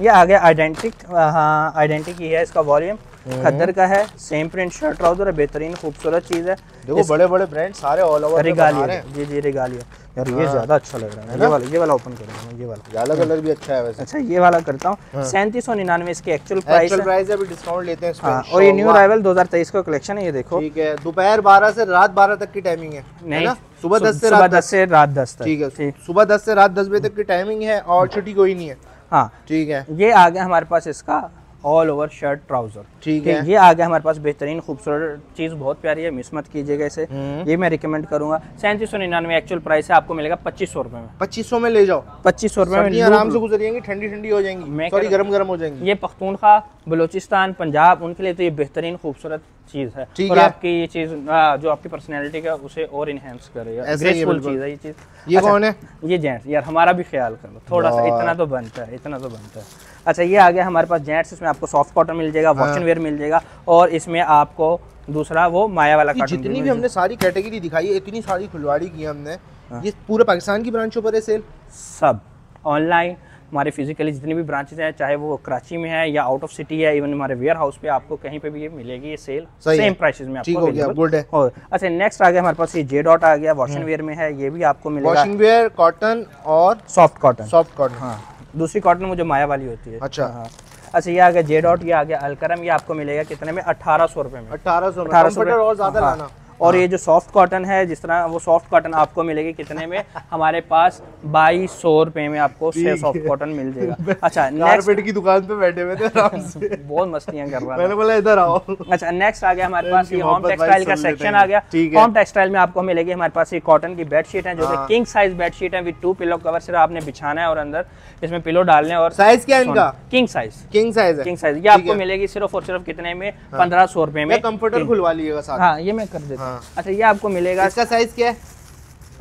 ये आ गया आइडेंटिक हाँ आइडेंटिक ही है इसका वॉल्यूम। खद्दर का है सेम प्रिंट शर्ट ट्राउज़र है बेहतरीन खूबसूरत चीज़ है। देखो बड़े बड़े ब्रांड सारे ऑल ओवर रिगालिया। जी जी रिगालिया। यार ये हाँ। ज़्यादा अच्छा लग रहा है। ये वाला ये वाला ओपन करूँगा मैं ये वाला। जाला कलर भी अच्छा है वैसे। अच्छा ये वाला करता हूँ। सैंतीस सौ निन्यानवे इसकी एक्चुअल प्राइस एक्चुअल प्राइस है अभी डिस्काउंट लेते हैं इस पे हाँ और ये न्यू। अराइवल 2023 का कलेक्शन है ये देखो। ठीक है दोपहर बारह से रात बारह तक की टाइमिंग है है नहीं ना सुबह दस से सुबह रात दस से रात दस तक। ठीक है सुबह दस से रात दस बजे तक की टाइमिंग है और छुट्टी कोई नहीं है। हाँ। ठीक है। ये आ गया हमारे पास इसका ऑल ओवर शर्ट ट्राउज़र ठीक है। ये आ गया हमारे पास बेहतरीन खूबसूरत चीज़ बहुत प्यारी है मिस मत कीजिएगा इसे। हम्म। ये मैं रिकमेंड करूँगा। सैंतीस सौ निन्यानवे एक्चुअल प्राइस है आपको मिलेगा पच्चीस सौ रुपए में। पच्चीस सौ में ले जाओ। पच्चीस सौ रुपये में आराम से लो। गुजर जाएँगी ठंडी ठंडी हो जाएँगी। सॉरी गर्म गर्म हो जाएँगी। ये पख्तूनख्वा बलोचिस्तान पंजाब उनके लिए तो ये बेहतरीन खूबसूरत चीज़ है। और। आपकी ये चीज़ जो आपकी पर्सनैलिटी का उसे और इनहेंस करेगा ग्रेसफुल चीज़ है ये चीज़। ये कौन है? ये जेंट्स यार हमारा भी ख्याल करो। थोड़ा सा इतना तो बनता है इतना तो बनता है। अच्छा ये आ गया हमारे पास जेंट्स इसमें आपको सॉफ्ट कॉटन मिल जाएगा हाँ। वॉशन वेयर मिल जाएगा और इसमें आपको दूसरा वो माया वाला कॉटन जितनी भी हमने सारी कैटेगरी दिखाई है इतनी सारी खुलवाड़ी की हमने। ये पूरे पाकिस्तान की ब्रांचों पर है सेल सब ऑनलाइन हमारे फिजिकली जितनी भी ब्रांचेज हैं चाहे वो कराची में है या आउट ऑफ़ सिटी है इवन हमारे वेयर हाउस पे आपको कहीं पे भी ये मिलेगी ये सेल सेम प्राइसेस में आपको हो गया, available है। और अच्छा नेक्स्ट आ गया हमारे पास ये जे डॉट आ गया वॉशन वेयर में है ये भी आपको मिलेगा। वॉशिंग वेयर कॉटन और सॉफ्ट कॉटन सॉफ्ट कॉटन हाँ। दूसरी कॉटन मुझे माया वाली होती है। अच्छा। हाँ। अच्छा ये आ गया जे डॉट ये आ गया अलकरम ये आपको मिलेगा कितने में? अठारह सौ रुपए में। अठारह सौ अठारह सौ और ज़्यादा हाँ। लाना। और ये जो सॉफ्ट कॉटन है जिस तरह वो सॉफ्ट कॉटन आपको मिलेगी कितने में हमारे पास बाईस सौ रुपए में आपको छह सॉफ्ट कॉटन मिल जाएगा। अच्छा नेक्स्ट कारपेट की दुकान पे बैठे हुए थे आराम [LAUGHS] से। बहुत मस्तियाँ कर रहा मैंने बोला इधर आओ। अच्छा नेक्स्ट आ गया हमारे पास ये होम टेक्सटाइल का सेक्शन आ गया। है। होम टेक्सटाइल में आपको मिलेगी हमारे पास ये कॉटन की बेडशीट है जो कि हाँ। किंग साइज़ बेडशीट है विद टू पिलो कवर सिर्फ़ आपने बिछाना है और अंदर इसमें पिलो डालने और साइज़ क्या है इनका? King size king size king size ये आपको मिलेगी सिर्फ़ और सिर्फ़ कितने में? पंद्रह सौ रुपए में। कंफर्टर खुलवा लीजिएगा हाँ ये मैं कर देता हूँ। हाँ। अच्छा ये आपको मिलेगा। इसका साइज़ क्या है?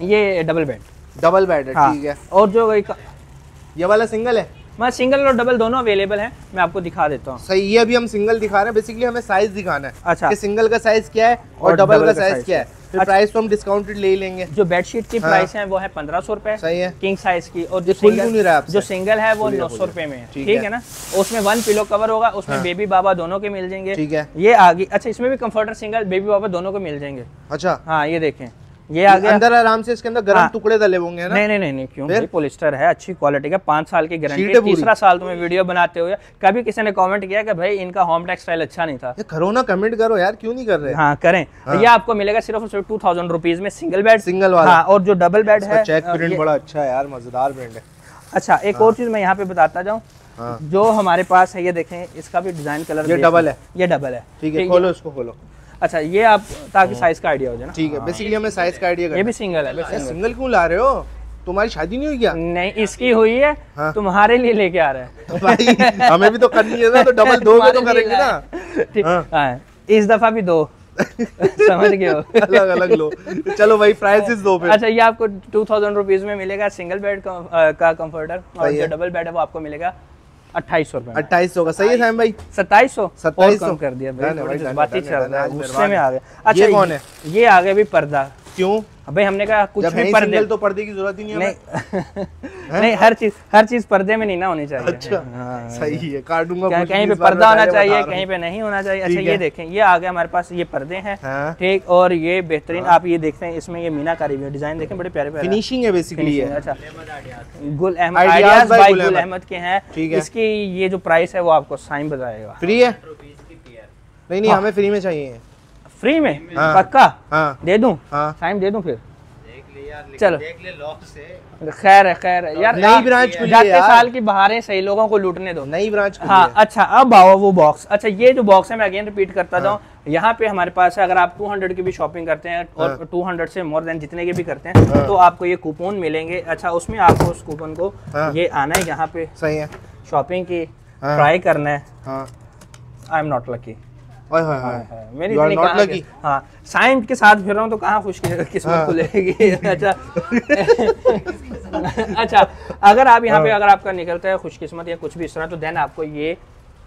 ये डबल बेड डबल बेड है हाँ। ठीक है। और जो ये वाला सिंगल है? मैं सिंगल और डबल दोनों अवेलेबल हैं मैं आपको दिखा देता हूँ। सही ये अभी हम सिंगल दिखा रहे हैं। बेसिकली हमें साइज़ दिखाना है अच्छा। कि सिंगल का साइज़ क्या है और और डबल double का साइज़ क्या है। फिर प्राइस तो हम डिस्काउंटेड ले लेंगे। जो बेडशीट की हाँ। प्राइस है वो है पंद्रह सौ रुपए। सही है। किंग साइज़ की और जो सिंगल है जो सिंगल है वो नौ सौ। रुपए में है। ठीक है। है ना? उसमें वन पिलो कवर होगा उसमें बेबी बाबा दोनों के मिल जाएँगे। ठीक है। ये आगे अच्छा इसमें भी कम्फर्टर सिंगल बेबी बाबा दोनों को मिल जाएँगे। अच्छा। हाँ ये देखें। ये आ गया। अंदर आराम से इसके अंदर गर्म हाँ। टुकड़े डले होंगे ना? नहीं नहीं नहीं नहीं क्यों? भाई है अच्छी क्वालिटी का पाँच साल की गारंटी है तीसरा साल तुम्हें वीडियो बनाते हुए। कभी किसी ने कमेंट किया कि भाई इनका होम टेक्सटाइल अच्छा नहीं था? ये करो ना कमेंट करो यार क्यों नहीं कर रहे? हाँ करें। ये आपको मिलेगा सिर्फ़ और सिर्फ़ टू थाउज़ेंड रुपीज़ में सिंगल बेड सिंगल वाला। हाँ और जो डबल बेड है चेक प्रिंट बड़ा अच्छा है यार मज़ेदार ब्रांड है। अच्छा एक और चीज़ मैं यहाँ पे बताता जाऊँ। हाँ। जो हमारे पास है ये देखें इसका भी डिज़ाइन कलर ये double है? ये डबल है ठीक है। खोलो इसको खोलो। अच्छा ये आप ताकि साइज़ का आइडिया हो जाए ना। ठीक है बेसिकली हमें साइज़ का आइडिया ये भी सिंगल है सिंगल क्यों ला रहे हो? तुम्हारी शादी नहीं हुई क्या? नहीं इसकी हुई है हाँ। तुम्हारे लिए लेके आ रहा है। [LAUGHS] भाई हमें भी तो करनी है ना तो डबल [LAUGHS] दो तो करेंगे ना। ठीक हाँ। हाँ इस दफ़ा भी दो। [LAUGHS] समझ गए हो? अलग अलग लो। चलो भाई प्राइसेस दो फिर। अच्छा ये आपको टू थाउज़ेंड रुपीज़ में मिलेगा सिंगल बेड का कंफर्टर और जो डबल बेड है वो आपको मिलेगा। अट्ठाईस सौ रुपए अट्ठाईस सौ का। सही है भाई? सत्ताईस सौ? 2700 कम कर दिया भाई गुस्से में आ गया। अच्छा कौन है? ये आ गया अभी पर्दा। क्यों? भाई हमने कहा कुछ भी ही पर्दे तो पर्दे की ज़रूरत ही नहीं है नहीं [LAUGHS] नहीं हर चीज़ हर चीज़ पर्दे में नहीं ना होनी चाहिए। अच्छा हाँ, सही है काटूँगा कहीं पे पर्दा होना चाहिए कहीं पे नहीं होना चाहिए। अच्छा ये देखें ये आ गया हमारे पास ये पर्दे हैं हाँ। ठीक और ये बेहतरीन आप ये देखते हैं इसमें ये मीनाकारी भी डिज़ाइन देखें बड़े प्यारे प्यारे। फिनिशिंग है बेसिकली है है, अच्छा। Gul Ahmed ideas by Gul Ahmed. के हैं। है। इसकी ये जो प्राइस है वो आपको साइन बताएगा फ्री है? नहीं नहीं हमें फ्री में चाहिए। फ्री में? हाँ। पक्का? हाँ। दे दूँ? हाँ। साइन दे दूँ फिर? चलो। ले खैर है खैर है। यार नई आप- ब्रांच खुली जाते यार। साल की बहारें सही लोगों को लूटने दो। नई ब्रांच हाँ अच्छा अब आओ वो बॉक्स अच्छा ये जो बॉक्स है मैं अगेन रिपीट करता जाऊँ। यहाँ पे हमारे पास है अगर आप 200 की भी शॉपिंग करते हैं और हाँ। 200 से मोर देन जितने के भी करते हैं हाँ। तो आपको ये कूपन मिलेंगे। अच्छा उसमें आपको उस कूपन को हाँ। ये आना है यहाँ पे। सही है। शॉपिंग की हाँ। ट्राई करना है। हाँ। आई एम नॉट लकी ओए होए होए मेरी इतनी कहाँ lucky? हाँ साइंस के साथ फिर रहा हूँ तो कहाँ खुश किस्मत हाँ। खुलेगी? [LAUGHS] अच्छा। [LAUGHS] अच्छा अगर आप यहाँ पे हाँ। अगर आपका निकलता है खुशकिस्मत या कुछ भी इस तरह तो देन आपको ये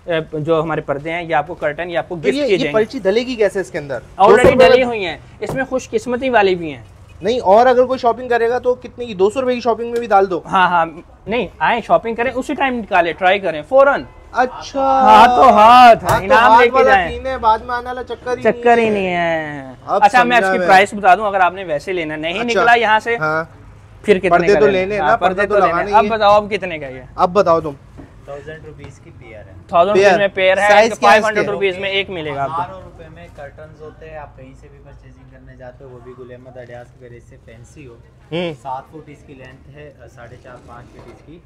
जो हमारे पर्दे हैं ये आपको कर्टन ये आपको गिफ्ट किए ये जाएँगे। पर्ची डलेगी कैसे इसके अंदर? ऑलरेडी डली हुई हैं। इसमें खुशकिस्मती वाली भी हैं। नहीं और अगर कोई शॉपिंग करेगा तो कितने की? दो सौ रुपए की शॉपिंग में भी डाल दो। हाँ हाँ। नहीं आए शॉपिंग करें उसी टाइम निकाले ट्राई करें फ़ौरन अच्छा। हाथों हाथ हाँ, तो इनाम लेके जाएँ। है, बाद में आने वाला चक्कर चक्कर ही नहीं है। अच्छा मैं इसकी प्राइस बता दूँ अगर आपने वैसे लेना नहीं अच्छा। निकला यहाँ से हाँ। फिर कितने पर्दे तो लेने हाँ, ना, पर्दे पर्दे तो तो लेने लगाने अब बताओ अब कितने का ये? अब बताओ तुम। थाउज़ेंड रुपीज़ की पेयर है। थाउज़ेंड रुपीज़ में पेयर है फाइव हंड्रेड रुपीज़ में एक मिलेगा आपको। रुपए में कर्टन्स होते हैं आप कहीं से भी परचेजिंग करने जाते हो वो भी गुल अहमद अडियास की वजह से फैंसी हो। हम्म। सात फुट इसकी लेंथ है साढ़े चार पाँच फीट इसकी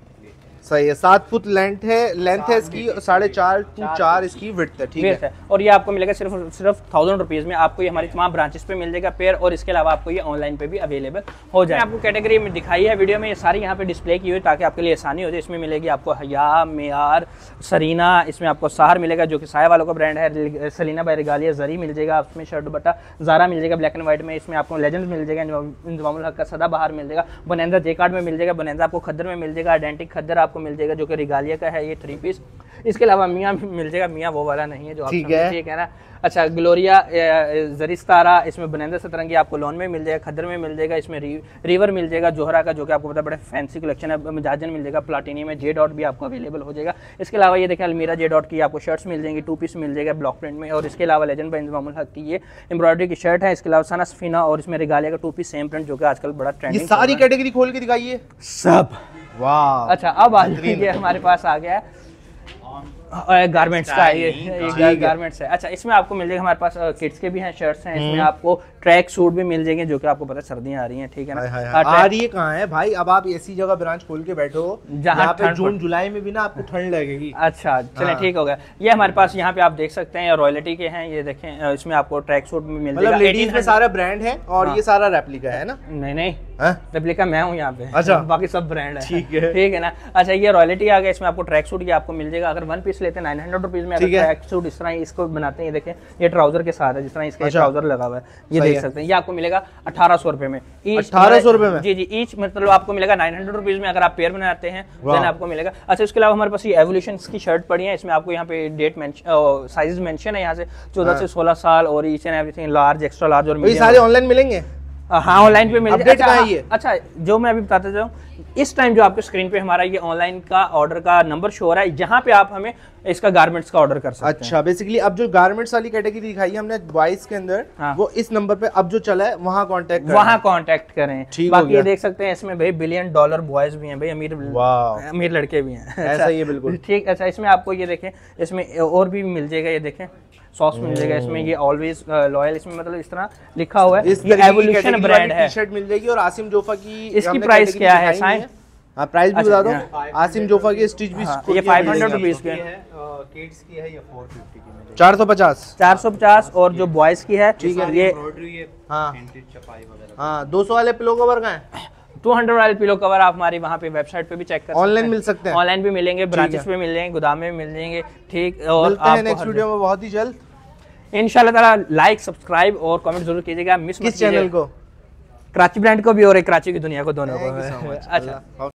सही है सात फुट लेंथ है लेंथ है इसकी और साढ़े चार टू चार इसकी विड्थ है ठीक है। है। और ये आपको मिलेगा सिर्फ़ सिर्फ़ थाउज़ेंड रुपीज़ में आपको ये हमारी तमाम ब्रांचेस पे मिल जाएगा पेयर और इसके अलावा आपको ये ऑनलाइन पे भी अवेलेबल हो जाए आपको कैटेगरी में दिखाई है वीडियो में ये सारी यहाँ पे डिस्प्ले की हुई ताकि आपके लिए आसानी हो जाए इसमें मिलेगी आपको हया मेयार सरीना इसमें आपको सहार मिलेगा जो कि साया वालों का ब्रांड है। सलीना बाई रिगालिया जरी मिल जाएगा उसमें शर्ट दुपट्टा। जारा मिल जाएगा ब्लैक एंड व्हाइट में इसमें आपको लेजेंड मिल जाएगा इंजमामुल हक का सदा बाहर मिल जाएगा। बोनेंजा जे कार्ड में मिल जाएगा बोनेंजा आपको खद्दर में मिल जाएगा आइडेंटिक खद्दर आपको मिल जाएगा जो कि रिगालिया का है ये थ्री पीस इसके अलावा मियाँ मिल जाएगा मियाँ वो वाला नहीं है जो आप ठीक है। कहना अच्छा ग्लोरिया जरिस्तारा इसमें बनेंदा सतरंगी आपको लोन में मिल जाएगा खदर में मिल जाएगा इसमें री, रिवर मिल जाएगा जोहरा का जो कि आपको पता है बड़ा फैंसी कलेक्शन है मिजाजन मिल जाएगा प्लाटिनी में जे डॉट भी आपको अवेलेबल हो जाएगा। इसके अलावा ये देखें अलमीरा जे डॉट की आपको शर्ट्स मिल जाएँगी टू पीस मिल जाएगा ब्लॉक प्रिंट में और इसके अलावा लेजेंड बाई इंजमामुल हक की ये एम्ब्रॉयडरी की शर्ट है इसके अलावा सना सफीना और इसमें रिगालिया का टू पीस सेम प्रिंट जो कि आजकल बड़ा ये ट्रेंडिंग सारी कैटेगरी खोल के दिखाइए। सब। वाह अच्छा अब आ जाइए हमारे पास आ गया है। गारमेंट्स का ये ये है। गारमेंट्स है। अच्छा इसमें आपको मिल जाएगा हमारे पास किड्स के भी हैं शर्ट्स हैं इसमें आपको ट्रैक सूट भी मिल जाएँगे जो कि आपको पता है सर्दियाँ आ रही हैं ठीक है ना? हाय हाँ, आ रही है कहाँ है? भाई अब आप ऐसी जगह ब्रांच खोल के बैठो। जहाँ पे जून जुलाई में भी ना आपको ठंड लगेगी। अच्छा चलें हाँ। ठीक हो गया। ये हमारे पास यहाँ पे आप देख सकते हैं रॉयलिटी के हैं ये देखें इसमें आपको ट्रैक सूट भी मिल मतलब जाएगा। लेडीज़ में सारा ब्रांड है और। ये सारा रेप्लिका है ना? नहीं नहीं? रेप्लिका मैं हूँ यहाँ पे। अच्छा। [LAUGHS] बाकी सब ब्रांड है। ठीक है। ठीक है ना? अच्छा ये रॉयलिटी आ गया इसमें आपको ट्रैक सूट ये आपको मिल जाएगा। अगर वन पीस लेते हैं नाइन हंड्रेड रुपीज़ में ट्रैक सूट इस तरह इसको बनाते हैं ये देखें ये ट्राउज़र के साथ है जिस तरह इसका अच्छा। ट्राउज़र लगा हुआ है ये देख सकते हैं ये आपको मिलेगा अठारह सौ रुपए में। Each 1800 रुपए में? जी जी ईच मतलब आपको मिलेगा नाइन हंड्रेड रुपीज़ में अगर आप पेयर बनाते हैं देन आपको मिलेगा। अच्छा इसके अलावा हमारे पास ये एवोल्यूशन की शर्ट पड़ी है इसमें आपको यहाँ पे डेट साइज़ मेंशन है यहाँ से। चौदह हाँ। से सोलह साल और each and everything large extra large और सारे ऑनलाइन मिलेंगे? हाँ ऑनलाइन पे मिल Update अच्छा, है हाँ, ये? अच्छा जो मैं अभी बताता जाऊँ इस टाइम जो आपके स्क्रीन पे हमारा ये ऑनलाइन का ऑर्डर का नंबर शो हो रहा है जहाँ पे आप हमें इसका गारमेंट्स का ऑर्डर कर सकते अच्छा, हैं। अच्छा बेसिकली अब जो गारमेंट्स वाली कैटेगरी दिखाई है हमने बॉयज़ के अंदर हाँ। वो इस नंबर पे अब जो चला है वहाँ कॉन्टेक्ट वहाँ कॉन्टेक्ट करें। ठीक बाकी ये देख सकते हैं इसमें भाई बिलियन डॉलर बॉयज़ भी हैं भाई अमीर अमीर लड़के भी हैं। ऐसा ही है बिल्कुल। ठीक अच्छा इसमें आपको ये देखें इसमें और भी मिल जाएगा ये देखें। सॉस मिल जाएगा। इसमें ये ऑलवेज लॉयल इसमें मतलब इस तरह लिखा हुआ है ये एवोल्यूशन ब्रांड है। टी शर्ट मिल जाएगी और आसिम जोफा की इसकी category क्या है, नहीं हाँ। प्राइस भी बता दो। आसिम जोफा की स्टिच भी हाँ, ये के 500 मिलेगी। रुपीस के है। किड्स की है ये फोर फिफ्टी की मिलेगी। चार सौ पचास। 450 और जो बॉयज़ की है ठीक है, ये एम्ब्रॉयडरी है हाँ। प्रिंटेड छपाई वगैरह। हाँ दो सौ वाले पिलो कवर का है? 200 वाले पिलो कवर आप हमारी वहाँ पे वेबसाइट पे भी चेक कर ऑनलाइन मिल सकते हैं। ऑनलाइन भी मिलेंगे ब्रांचेस है। पे मिल जाएँगे गोदाम में मिल जाएँगे ठीक और आपको नेक्स्ट वीडियो में बहुत ही जल्द। इंशाल्लाह ताला लाइक सब्सक्राइब और कमेंट ज़रूर कीजिएगा। मिस किस चैनल को? कराची ब्रांड को भी और एक कराची की दुनिया को दोनों को. [LAUGHS] अच्छा।